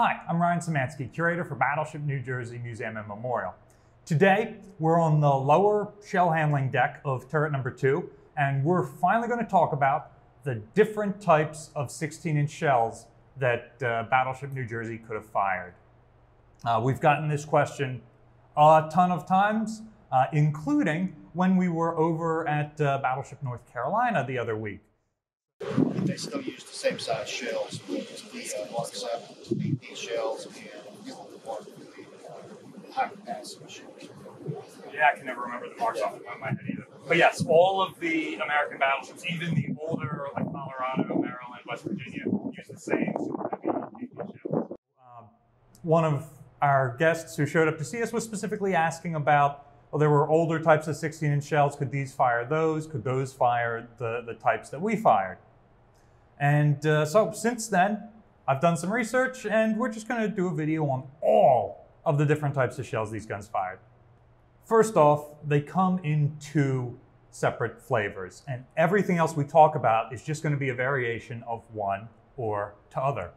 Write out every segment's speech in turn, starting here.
Hi, I'm Ryan Szimanski, curator for Battleship New Jersey Museum and Memorial. Today, we're on the lower shell handling deck of turret number two, and we're finally going to talk about the different types of 16-inch shells that uh, Battleship New Jersey could have fired. Uh, we've gotten this question a ton of times, uh, including when we were over at uh, Battleship North Carolina the other week. They still use the same size shells, the uh, Mark 7, AP shells, and you know, the Mark the high capacity shells. Yeah, I can never remember the marks off the top of my head either. But yes, all of the American battleships, even the older like Colorado, Maryland, West Virginia, use the same super heavy AP shells. Um, one of our guests who showed up to see us was specifically asking about well, there were older types of 16 inch shells. Could these fire those? Could those fire the, the types that we fired? And uh, so since then, I've done some research and we're just going to do a video on all of the different types of shells these guns fired. First off, they come in two separate flavors, and everything else we talk about is just going to be a variation of one or t'other.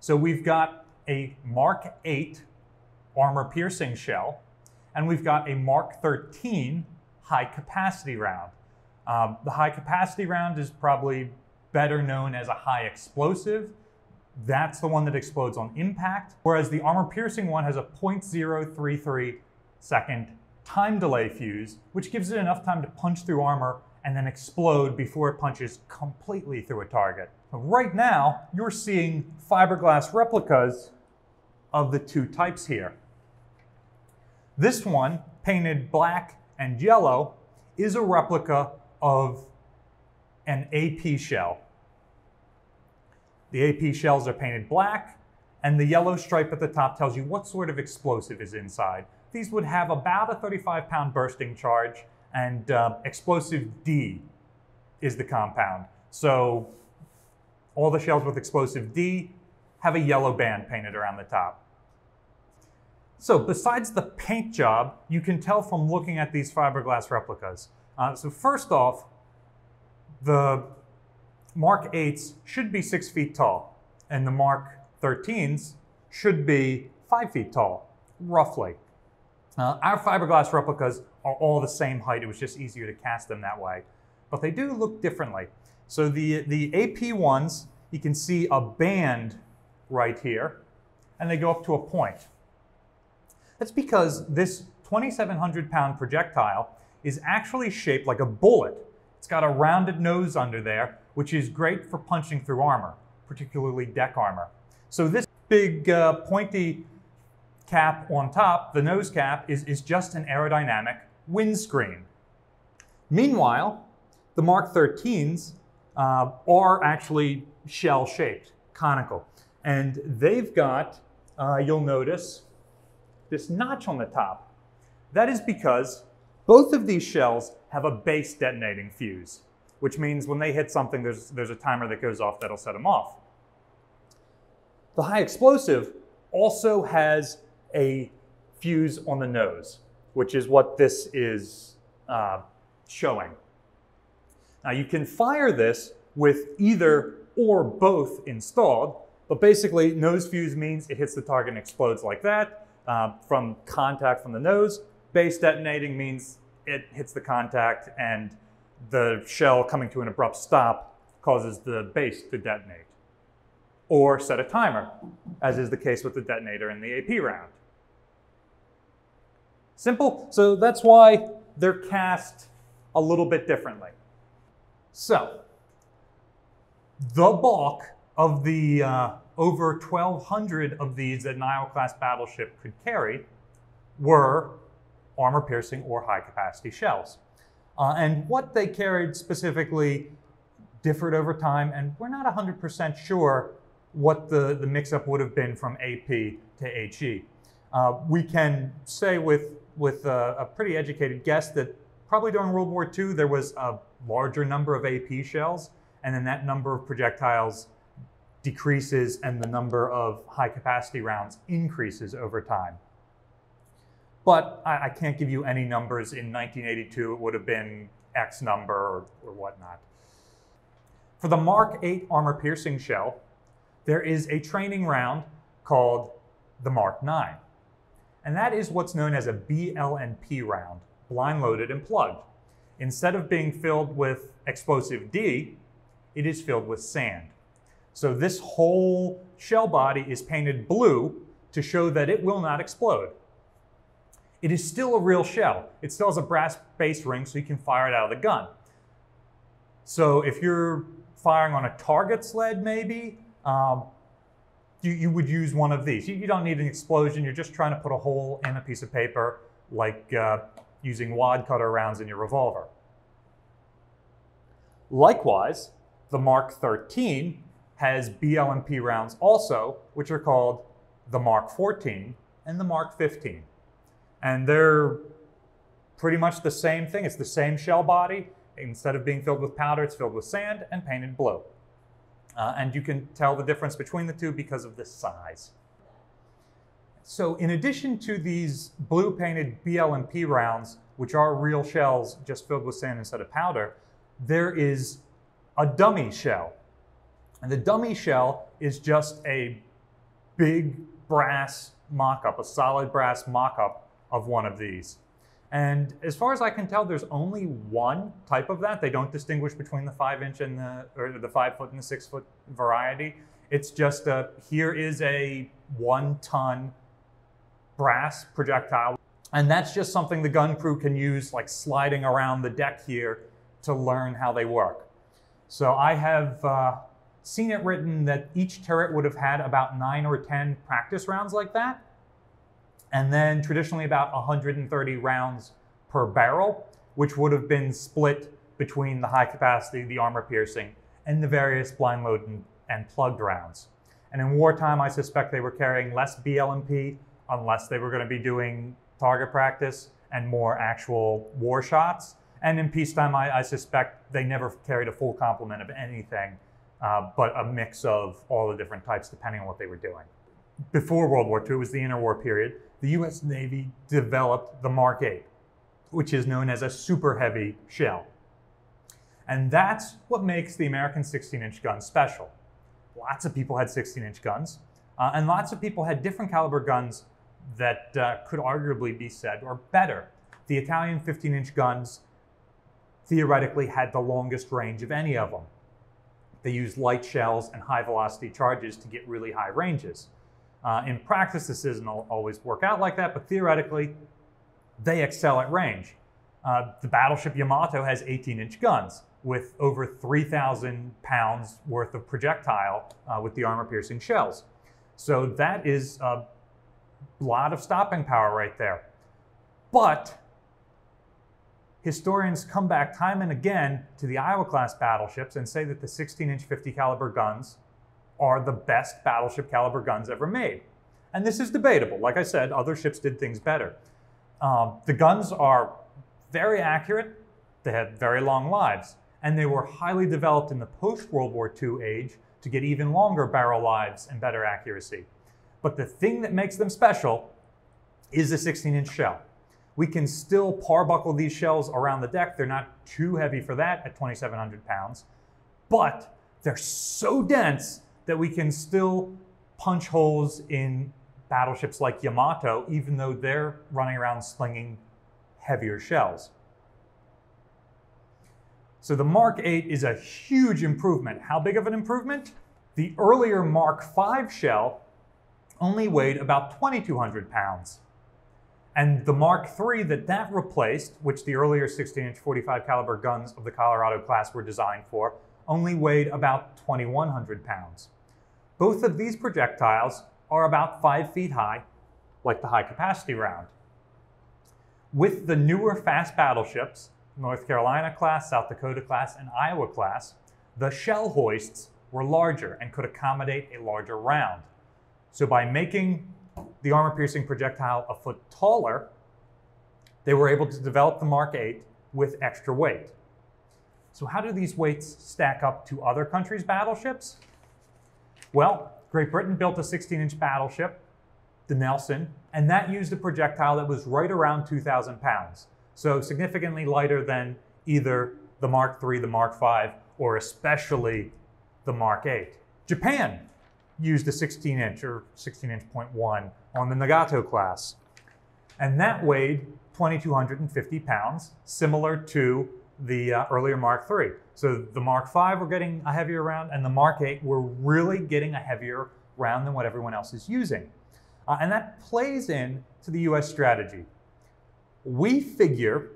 So we've got a Mark 8 armor piercing shell, and we've got a Mark 13 high capacity round. Um, the high capacity round is probably better known as a high explosive. That's the one that explodes on impact, whereas the armor piercing one has a 0.033 second time delay fuse, which gives it enough time to punch through armor and then explode before it punches completely through a target. Right now, you're seeing fiberglass replicas of the two types here. This one, painted black and yellow, is a replica of an AP shell. The AP shells are painted black, and the yellow stripe at the top tells you what sort of explosive is inside. These would have about a 35 pound bursting charge, and uh, explosive D is the compound. So all the shells with explosive D have a yellow band painted around the top. So besides the paint job, you can tell from looking at these fiberglass replicas. Uh, so first off, the Mark 8s should be six feet tall, and the Mark 13s should be five feet tall, roughly. Uh, our fiberglass replicas are all the same height. It was just easier to cast them that way. But they do look differently. So the, the AP ones, you can see a band right here, and they go up to a point. That's because this 2,700 pound projectile is actually shaped like a bullet. It's got a rounded nose under there, which is great for punching through armor, particularly deck armor. So this big uh, pointy cap on top, the nose cap, is, is just an aerodynamic windscreen. Meanwhile, the Mark 13s uh, are actually shell shaped, conical. And they've got, uh, you'll notice, this notch on the top. That is because both of these shells have a base detonating fuse, which means when they hit something, there's, there's a timer that goes off that'll set them off. The high explosive also has a fuse on the nose, which is what this is uh, showing. Now you can fire this with either or both installed, but basically nose fuse means it hits the target and explodes like that uh, from contact from the nose. Base detonating means it hits the contact and the shell coming to an abrupt stop causes the base to detonate. Or set a timer, as is the case with the detonator in the AP round. Simple. So that's why they're cast a little bit differently. So, the bulk of the uh, over 1,200 of these that Nile-class battleship could carry were armor-piercing or high-capacity shells. Uh, and what they carried specifically differed over time, and we're not 100% sure what the, the mix-up would have been from AP to HE. Uh, we can say with, with a, a, pretty educated guess that probably during World War II there was a larger number of AP shells, and then that number of projectiles decreases and the number of high capacity rounds increases over time. But I, I, can't give you any numbers. In 1982, it would have been X number or, or whatnot. For the Mark 8 armor piercing shell, there is a training round called the Mark 9. And that is what's known as a BLNP round, blind loaded and plugged. Instead of being filled with explosive D, it is filled with sand. So this whole shell body is painted blue to show that it will not explode. It is still a real shell. It still has a brass base ring so you can fire it out of the gun. So if you're firing on a target sled maybe, um, you, you would use one of these. You, you, don't need an explosion. You're just trying to put a hole in a piece of paper like uh, using wad cutter rounds in your revolver. Likewise, the Mark 13 has BLNP rounds also, which are called the Mark 14 and the Mark 15. And they're pretty much the same thing. It's the same shell body. Instead of being filled with powder, it's filled with sand and painted blue. Uh, and you can tell the difference between the two because of the size. So in addition to these blue painted BLNP rounds, which are real shells just filled with sand instead of powder, there is a dummy shell. And the dummy shell is just a big brass mock-up, a solid brass mock-up of one of these. And as far as I can tell, there's only one type of that. They don't distinguish between the five inch and the, or the five foot and the six foot variety. It's just a, here is a one ton brass projectile. And that's just something the gun crew can use like sliding around the deck here to learn how they work. So I have uh, seen it written that each turret would have had about nine or 10 practice rounds like that and then traditionally about 130 rounds per barrel, which would have been split between the high capacity, the armor piercing, and the various blind load and, and plugged rounds. And in wartime, I suspect they were carrying less BLNP unless they were going to be doing target practice and more actual war shots. And in peacetime, I, I suspect they never carried a full complement of anything, uh, but a mix of all the different types depending on what they were doing before World War II, it was the interwar period, the US Navy developed the Mark 8, which is known as a super heavy shell. And that's what makes the American 16 inch gun special. Lots of people had 16 inch guns, uh, and lots of people had different caliber guns that uh, could arguably be said are better. The Italian 15 inch guns theoretically had the longest range of any of them. They used light shells and high velocity charges to get really high ranges. Uh, in practice, this doesn't always work out like that, but theoretically, they excel at range. Uh, the battleship Yamato has 18 inch guns with over 3,000 pounds worth of projectile uh, with the armor piercing shells. So that is a lot of stopping power right there. But historians come back time and again to the Iowa class battleships and say that the 16 inch 50 caliber guns are the best battleship caliber guns ever made. And this is debatable. Like I said, other ships did things better. Um, the guns are very accurate, they had very long lives, and they were highly developed in the post World War II age to get even longer barrel lives and better accuracy. But the thing that makes them special is the 16 inch shell. We can still parbuckle these shells around the deck. They're not too heavy for that at 2,700 pounds, but they're so dense that we can still punch holes in battleships like Yamato, even though they're running around slinging heavier shells. So the Mark 8 is a huge improvement. How big of an improvement? The earlier Mark 5 shell only weighed about 2,200 pounds. And the Mark III that that replaced, which the earlier 16-inch 45 caliber guns of the Colorado class were designed for, only weighed about 2,100 pounds. Both of these projectiles are about five feet high, like the high capacity round. With the newer fast battleships, North Carolina class, South Dakota class, and Iowa class, the shell hoists were larger and could accommodate a larger round. So by making the armor-piercing projectile a foot taller, they were able to develop the Mark 8 with extra weight. So how do these weights stack up to other countries' battleships? Well, Great Britain built a 16 inch battleship, the Nelson, and that used a projectile that was right around 2,000 pounds. So significantly lighter than either the Mark III, the Mark V, or especially the Mark VIII. Japan used a 16 inch or 16 inch point one on the Nagato class. And that weighed 2,250 pounds, similar to the uh, earlier Mark III. So the Mark V were getting a heavier round, and the Mark VIII were really getting a heavier round than what everyone else is using. Uh, and that plays in to the US strategy. We figure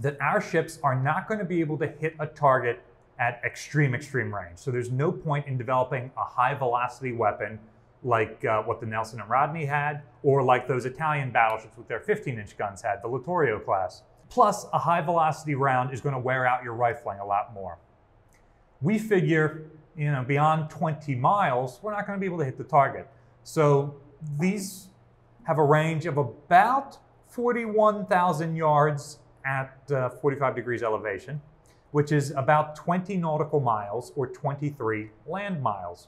that our ships are not going to be able to hit a target at extreme, extreme range. So there's no point in developing a high velocity weapon like uh, what the Nelson and Rodney had, or like those Italian battleships with their 15 inch guns had, the Littorio class. Plus, a high velocity round is going to wear out your rifling a lot more. We figure, you know, beyond 20 miles, we're not going to be able to hit the target. So these have a range of about 41,000 yards at uh, 45 degrees elevation, which is about 20 nautical miles or 23 land miles.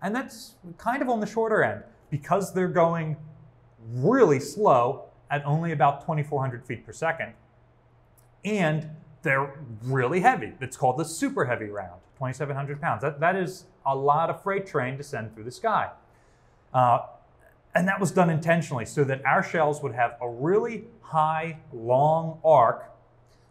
And that's kind of on the shorter end because they're going really slow at only about 2,400 feet per second. And they're really heavy. It's called the super heavy round, 2,700 pounds. That, that is a lot of freight train to send through the sky. Uh, and that was done intentionally so that our shells would have a really high, long arc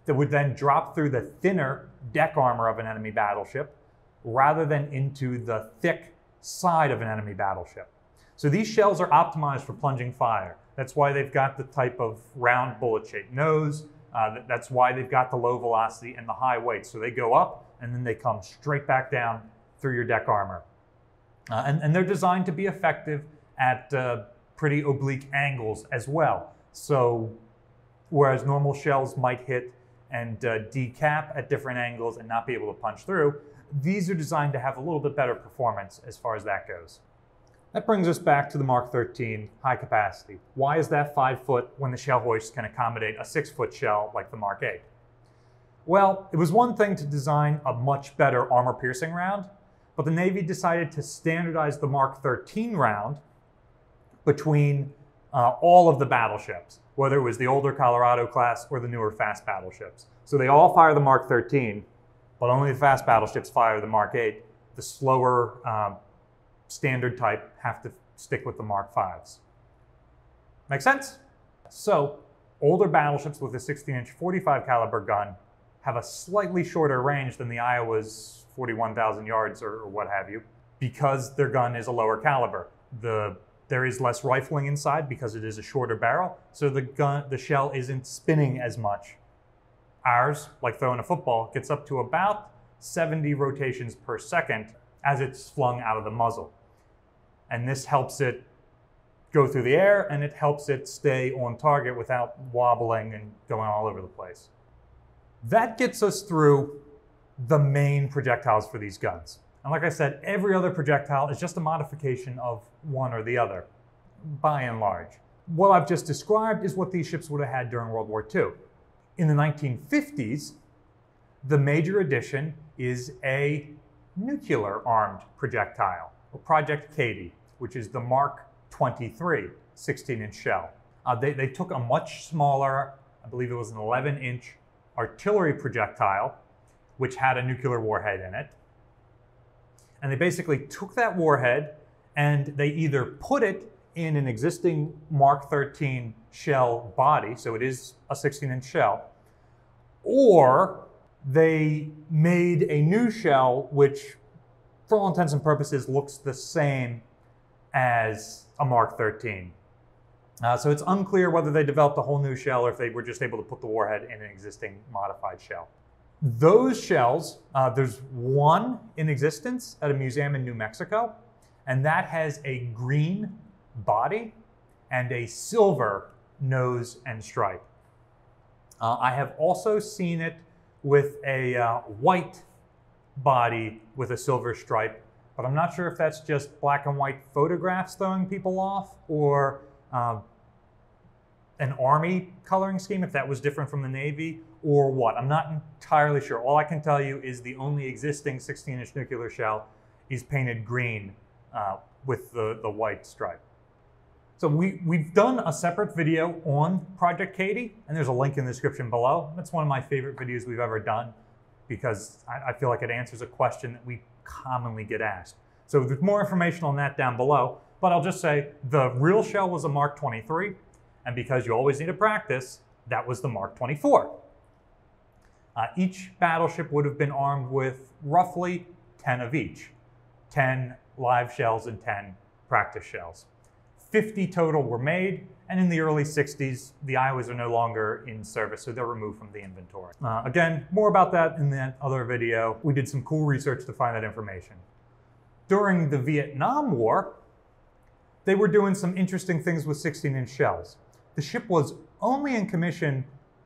that would then drop through the thinner deck armor of an enemy battleship rather than into the thick side of an enemy battleship. So these shells are optimized for plunging fire. That's why they've got the type of round bullet shaped nose. Uh, that's why they've got the low velocity and the high weight. So they go up and then they come straight back down through your deck armor. Uh, and, and, they're designed to be effective at uh, pretty oblique angles as well. So whereas normal shells might hit and uh, decap at different angles and not be able to punch through, these are designed to have a little bit better performance as far as that goes. That brings us back to the Mark 13 high capacity. Why is that five foot when the shell hoist can accommodate a six foot shell like the Mark 8? Well, it was one thing to design a much better armor piercing round, but the Navy decided to standardize the Mark 13 round between uh, all of the battleships, whether it was the older Colorado class or the newer fast battleships. So they all fire the Mark 13, but only the fast battleships fire the Mark 8. The slower um, standard type have to stick with the Mark 5s. Make sense? So older battleships with a 16-inch 45 caliber gun have a slightly shorter range than the Iowa's 41,000 yards or, or what have you, because their gun is a lower caliber. The there is less rifling inside because it is a shorter barrel, so the gun the shell isn't spinning as much Ours, like throwing a football, gets up to about 70 rotations per second as it's flung out of the muzzle. And this helps it go through the air and it helps it stay on target without wobbling and going all over the place. That gets us through the main projectiles for these guns. And like I said, every other projectile is just a modification of one or the other, by and large. What I've just described is what these ships would have had during World War II. In the 1950s, the major addition is a nuclear armed projectile, Project Katie, which is the Mark 23 16 inch shell. Uh, they, they took a much smaller, I believe it was an 11 inch artillery projectile, which had a nuclear warhead in it. And they basically took that warhead and they either put it in an existing Mark 13 shell body, so it is a 16 inch shell, or they made a new shell which, for all intents and purposes, looks the same as a Mark 13. Uh, so it's unclear whether they developed a whole new shell or if they were just able to put the warhead in an existing modified shell. Those shells, uh, there's one in existence at a museum in New Mexico, and that has a green body and a silver nose and stripe. Uh, I have also seen it with a uh, white body with a silver stripe, but I'm not sure if that's just black and white photographs throwing people off or uh, an army coloring scheme, if that was different from the Navy, or what. I'm not entirely sure. All I can tell you is the only existing 16 inch nuclear shell is painted green uh, with the, the white stripe. So we, we've done a separate video on Project Katie, and there's a link in the description below. That's one of my favorite videos we've ever done because I, I feel like it answers a question that we commonly get asked. So there's more information on that down below, but I'll just say the real shell was a Mark 23, and because you always need to practice, that was the Mark 24. Uh, each battleship would have been armed with roughly 10 of each 10 live shells and 10 practice shells. 50 total were made, and in the early 60s, the Iowas are no longer in service, so they're removed from the inventory. Uh, again, more about that in that other video. We did some cool research to find that information during the Vietnam War, they were doing some interesting things with 16 inch shells. The ship was only in commission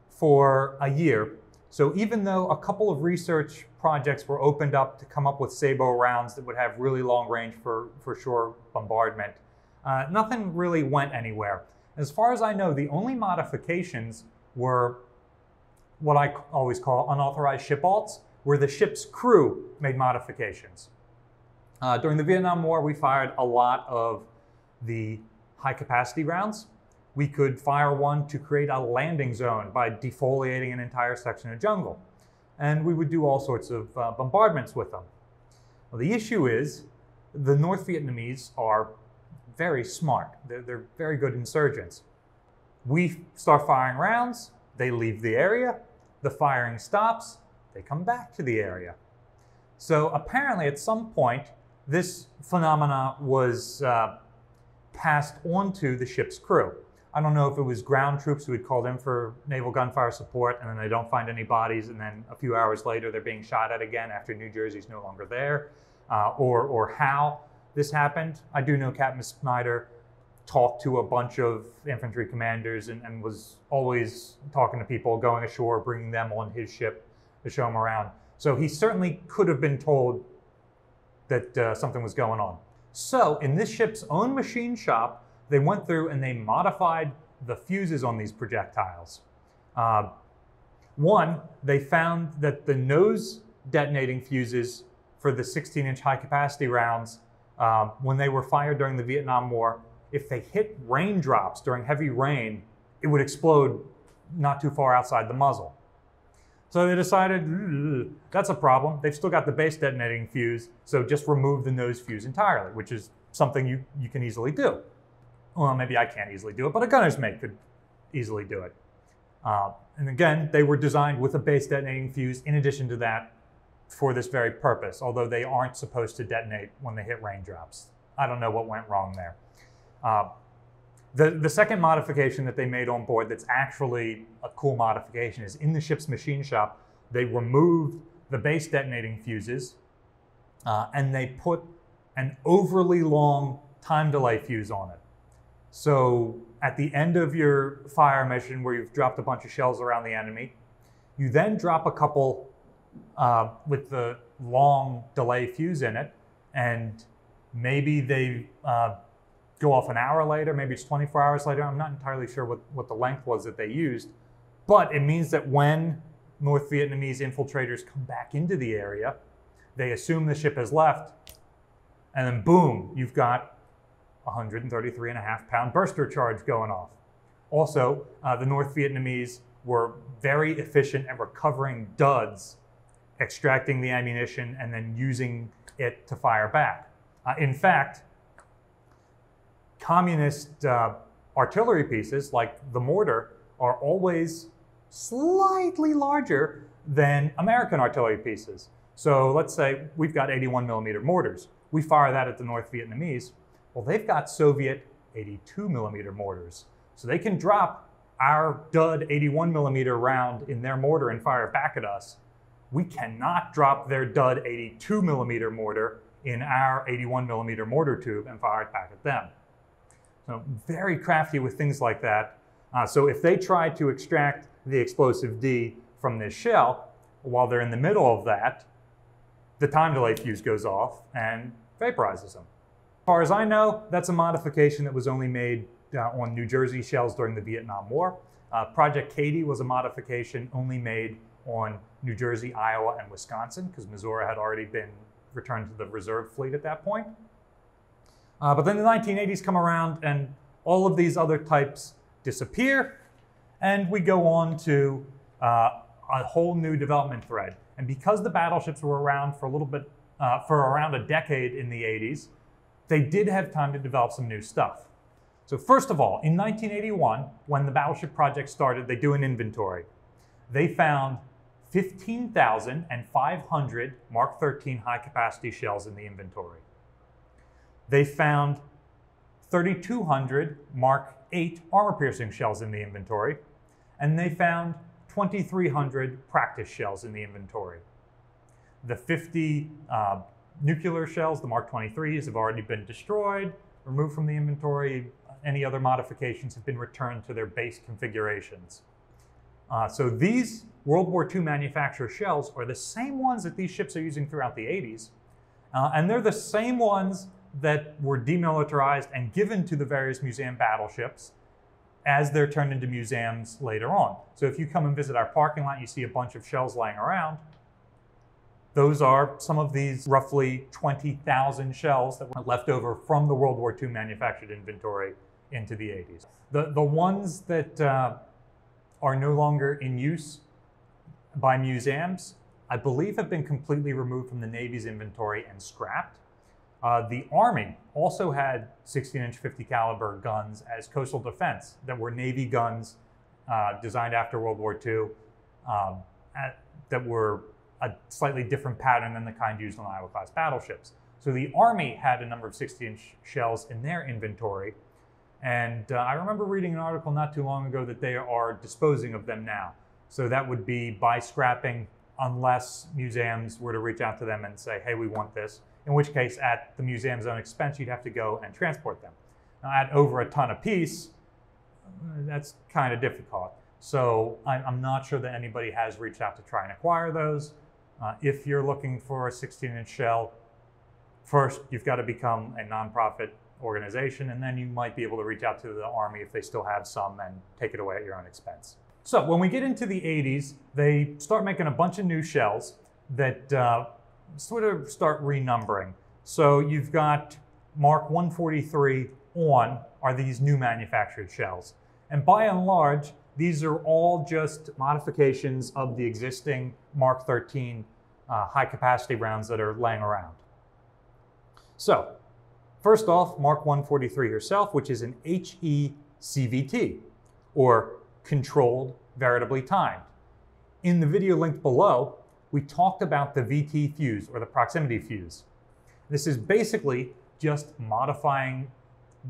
for a year, so even though a couple of research projects were opened up to come up with sabot rounds that would have really long range for, for shore bombardment, uh, nothing really went anywhere. As far as I know, the only modifications were what I always call unauthorized ship alts, where the ship's crew made modifications. Uh, during the Vietnam War, we fired a lot of the high capacity rounds. We could fire one to create a landing zone by defoliating an entire section of jungle. And we would do all sorts of uh, bombardments with them. Well, the issue is the North Vietnamese are very smart. They're, they're very good insurgents. We start firing rounds, they leave the area, the firing stops, they come back to the area. So apparently at some point, this phenomena was uh, passed on to the ship's crew. I don't know if it was ground troops who had called in for naval gunfire support and then they don't find any bodies and then a few hours later they're being shot at again after New Jersey's no longer there, uh, or, or how this happened. I do know Captain Snyder talked to a bunch of infantry commanders and, and was always talking to people, going ashore, bringing them on his ship to show them around. So he certainly could have been told that uh, something was going on. So in this ship's own machine shop, they went through and they modified the fuses on these projectiles. Uh, one, they found that the nose detonating fuses for the 16 inch high capacity rounds, uh, when they were fired during the Vietnam War, if they hit raindrops during heavy rain, it would explode not too far outside the muzzle. So they decided that's a problem. They've still got the base detonating fuse, so just remove the nose fuse entirely, which is something you, you can easily do. Well, maybe I can't easily do it, but a gunner's mate could easily do it. Uh, and again, they were designed with a base detonating fuse in addition to that for this very purpose, although they aren't supposed to detonate when they hit raindrops. I don't know what went wrong there. Uh, the, the second modification that they made on board that's actually a cool modification is in the ship's machine shop, they removed the base detonating fuses uh, and they put an overly long time delay fuse on it. So at the end of your fire mission where you've dropped a bunch of shells around the enemy, you then drop a couple uh, with the long delay fuse in it, and maybe they uh, go off an hour later, maybe it's 24 hours later. I'm not entirely sure what, what the length was that they used. But it means that when North Vietnamese infiltrators come back into the area, they assume the ship has left, and then boom, you've got 133 and a half pound burster charge going off. Also, uh, the North Vietnamese were very efficient at recovering duds, extracting the ammunition, and then using it to fire back. Uh, in fact, communist uh, artillery pieces, like the mortar, are always slightly larger than American artillery pieces. So let's say we've got 81 millimeter mortars. We fire that at the North Vietnamese. Well, they've got Soviet 82 millimeter mortars. So they can drop our dud 81 millimeter round in their mortar and fire back at us. We cannot drop their dud 82 millimeter mortar in our 81 millimeter mortar tube and fire it back at them. So very crafty with things like that. Uh, so if they try to extract the explosive D from this shell, while they're in the middle of that, the time delay fuse goes off and vaporizes them. As far as I know, that's a modification that was only made uh, on New Jersey shells during the Vietnam War. Uh, Project Katie was a modification only made on New Jersey, Iowa, and Wisconsin because Missouri had already been returned to the reserve fleet at that point. Uh, but then the 1980s come around and all of these other types disappear, and we go on to uh, a whole new development thread. And because the battleships were around for a little bit uh, for around a decade in the 80s, they did have time to develop some new stuff. So, first of all, in 1981, when the Battleship Project started, they do an inventory. They found 15,500 Mark 13 high capacity shells in the inventory. They found 3,200 Mark 8 armor piercing shells in the inventory, and they found 2,300 practice shells in the inventory. The 50 uh, nuclear shells, the Mark 23s, have already been destroyed, removed from the inventory. Any other modifications have been returned to their base configurations. Uh, so these World War II manufacturer shells are the same ones that these ships are using throughout the 80s. Uh, and they're the same ones that were demilitarized and given to the various museum battleships as they're turned into museums later on. So if you come and visit our parking lot, you see a bunch of shells lying around. Those are some of these roughly 20,000 shells that were left over from the World War II manufactured inventory into the 80s. The, the ones that uh, are no longer in use by museums, I believe have been completely removed from the Navy's inventory and scrapped. Uh, the Army also had 16-inch 50 caliber guns as coastal defense that were Navy guns uh, designed after World War II um, at, that were a slightly different pattern than the kind used on Iowa-class battleships. So the Army had a number of 60-inch shells in their inventory, and uh, I remember reading an article not too long ago that they are disposing of them now. So that would be by scrapping unless museums were to reach out to them and say, hey, we want this in which case at the museum's own expense, you'd have to go and transport them. Now, at over a ton apiece, that's kind of difficult. So I'm not sure that anybody has reached out to try and acquire those. Uh, if you're looking for a 16 inch shell, first you've got to become a nonprofit organization, and then you might be able to reach out to the Army if they still have some and take it away at your own expense. So when we get into the 80s, they start making a bunch of new shells that uh, sort of start renumbering. So you've got Mark 143 on are these new manufactured shells. And by and large, these are all just modifications of the existing Mark 13 uh, high capacity rounds that are laying around. So, first off, Mark 143 herself, which is an HE CVT, or controlled variably timed. In the video linked below, we talked about the VT fuse or the proximity fuse. This is basically just modifying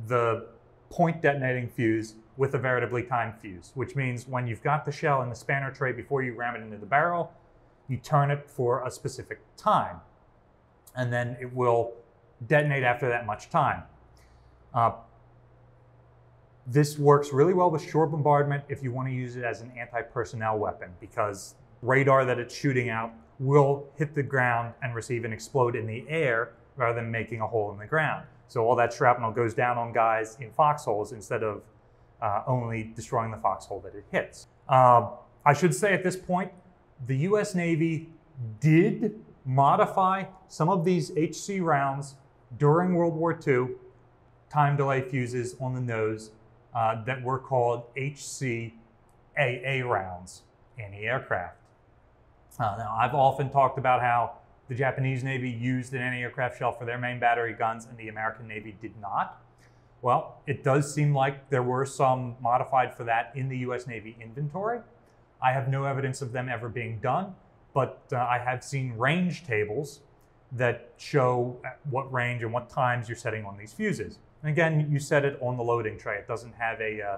the point detonating fuse with a variably timed fuse, which means when you've got the shell in the spanner tray before you ram it into the barrel, you turn it for a specific time, and then it will detonate after that much time. Uh, this works really well with shore bombardment if you want to use it as an anti-personnel weapon because radar that it's shooting out will hit the ground and receive and explode in the air rather than making a hole in the ground. So all that shrapnel goes down on guys in foxholes instead of uh, only destroying the foxhole that it hits. Uh, I should say at this point, the US Navy did modify some of these HC rounds during World War II, time delay fuses on the nose uh, that were called HCAA rounds, anti-aircraft. Uh, now, I've often talked about how the Japanese Navy used an anti-aircraft shell for their main battery guns and the American Navy did not. Well, it does seem like there were some modified for that in the US Navy inventory. I have no evidence of them ever being done, but uh, I have seen range tables that show what range and what times you're setting on these fuses. And again, you set it on the loading tray. It doesn't have a uh,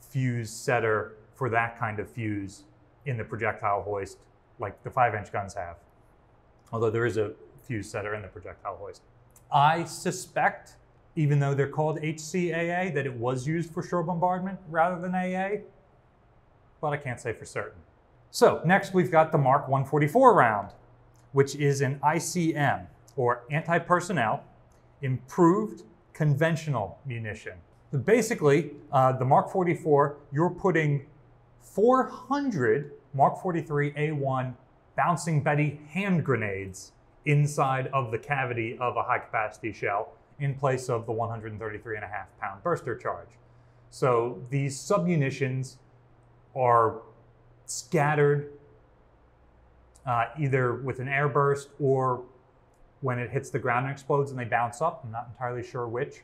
fuse setter for that kind of fuse in the projectile hoist like the five inch guns have. Although there is a fuse setter in the projectile hoist. I suspect, even though they're called HCAA, that it was used for shore bombardment rather than AA, but I can't say for certain. So next we've got the Mark 144 round, which is an ICM, or anti-personnel, improved conventional munition. So basically, uh, the Mark 44, you're putting 400 Mark 43 A1 bouncing Betty hand grenades inside of the cavity of a high capacity shell in place of the 133 and a half pound burster charge. So these submunitions are scattered uh, either with an airburst or when it hits the ground and explodes and they bounce up. I'm not entirely sure which.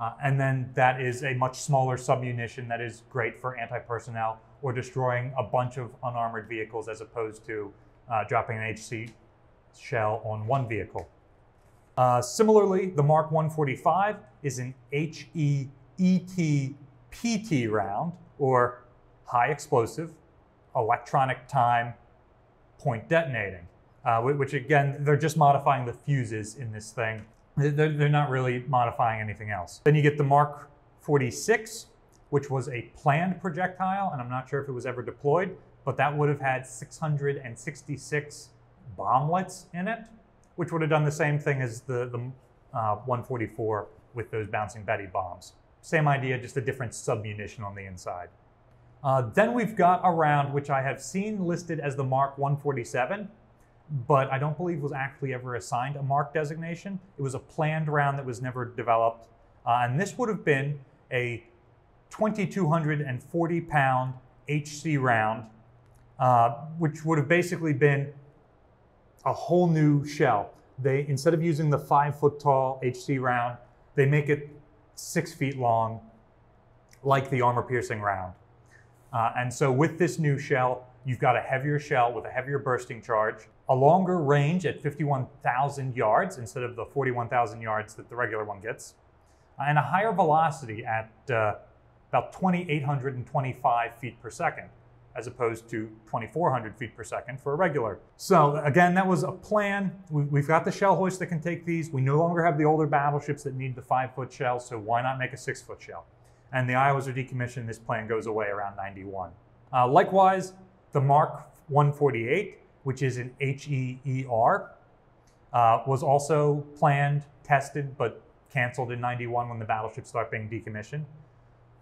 Uh, and then that is a much smaller submunition that is great for anti-personnel or destroying a bunch of unarmored vehicles as opposed to uh, dropping an HC shell on one vehicle. Uh, similarly, the Mark 145 is an HEET PT round, or high explosive, electronic time, point detonating, uh, which again, they're just modifying the fuses in this thing. They're, they're not really modifying anything else. Then you get the Mark 46, which was a planned projectile, and I'm not sure if it was ever deployed, but that would have had 666 bomblets in it, which would have done the same thing as the, the uh, 144 with those bouncing Betty bombs. Same idea, just a different submunition on the inside. Uh, then we've got a round which I have seen listed as the Mark 147, but I don't believe was actually ever assigned a Mark designation. It was a planned round that was never developed. Uh, and this would have been a 2,240 pound HC round, uh, which would have basically been a whole new shell. They, instead of using the five foot tall HC round, they make it six feet long, like the armor piercing round. Uh, and so with this new shell, you've got a heavier shell with a heavier bursting charge, a longer range at 51,000 yards instead of the 41,000 yards that the regular one gets, and a higher velocity at uh, about 2,825 feet per second, as opposed to 2,400 feet per second for a regular. So again, that was a plan. We've got the shell hoist that can take these. We no longer have the older battleships that need the five foot shell, so why not make a six foot shell? And the Iowas are decommissioned. This plan goes away around 91. Uh, likewise, the Mark 148, which is an HEER, uh, was also planned, tested, but canceled in 91 when the battleships start being decommissioned.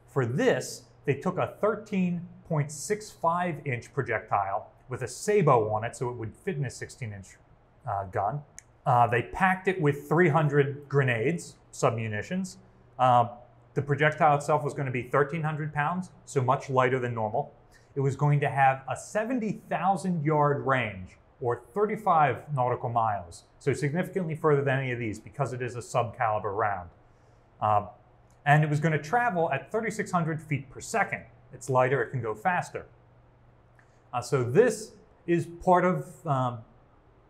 For this, they took a 13.65 inch projectile with a sabot on it so it would fit in a 16 inch uh, gun. Uh, they packed it with 300 grenades, submunitions, uh, the projectile itself was going to be 1,300 pounds, so much lighter than normal. It was going to have a 70,000 yard range, or 35 nautical miles, so significantly further than any of these because it is a sub-caliber round. Uh, and it was going to travel at 3,600 feet per second. It's lighter, it can go faster. Uh, so this is part of um,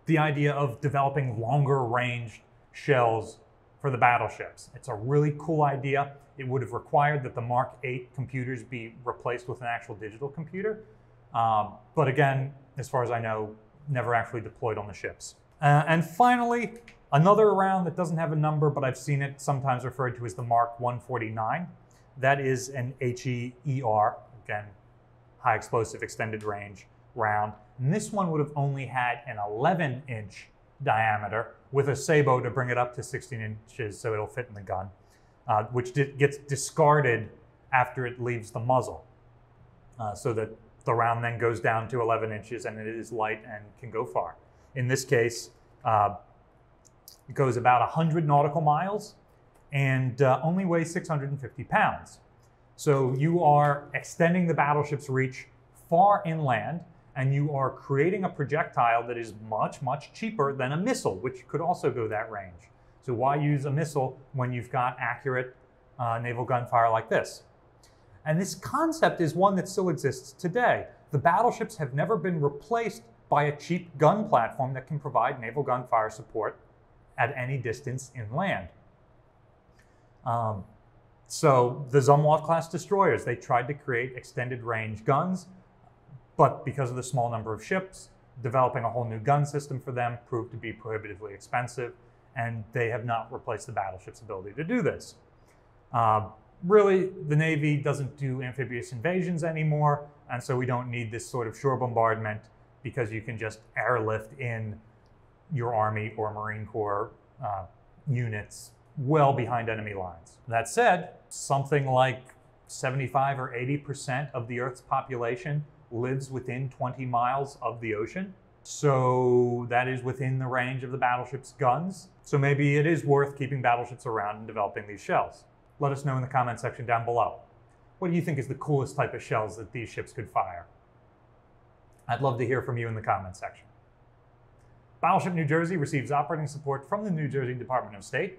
the idea of developing longer range shells for the battleships. It's a really cool idea. It would have required that the Mark 8 computers be replaced with an actual digital computer. Um, but again, as far as I know, never actually deployed on the ships. Uh, and finally, another round that doesn't have a number, but I've seen it sometimes referred to as the Mark 149. That is an HEER, again, high explosive extended range round. And this one would have only had an 11 inch diameter with a sabot to bring it up to 16 inches so it'll fit in the gun, uh, which gets discarded after it leaves the muzzle. Uh, so that the round then goes down to 11 inches and it is light and can go far. In this case, uh, it goes about 100 nautical miles and uh, only weighs 650 pounds. So you are extending the battleship's reach far inland and you are creating a projectile that is much, much cheaper than a missile, which could also go that range. So why use a missile when you've got accurate uh, naval gunfire like this? And this concept is one that still exists today. The battleships have never been replaced by a cheap gun platform that can provide naval gunfire support at any distance inland. Um, so the Zumwalt class destroyers, they tried to create extended range guns but because of the small number of ships, developing a whole new gun system for them proved to be prohibitively expensive, and they have not replaced the battleship's ability to do this. Uh, really, the Navy doesn't do amphibious invasions anymore, and so we don't need this sort of shore bombardment because you can just airlift in your Army or Marine Corps uh, units well behind enemy lines. That said, something like 75 or 80% of the Earth's population lives within 20 miles of the ocean. So that is within the range of the battleship's guns. So maybe it is worth keeping battleships around and developing these shells. Let us know in the comment section down below. What do you think is the coolest type of shells that these ships could fire? I'd love to hear from you in the comment section. Battleship New Jersey receives operating support from the New Jersey Department of State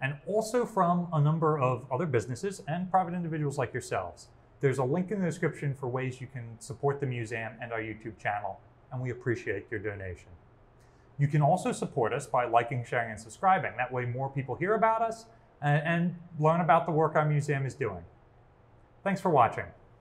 and also from a number of other businesses and private individuals like yourselves. There's a link in the description for ways you can support the museum and our YouTube channel, and we appreciate your donation. You can also support us by liking, sharing, and subscribing. That way, more people hear about us and, and learn about the work our museum is doing. Thanks for watching.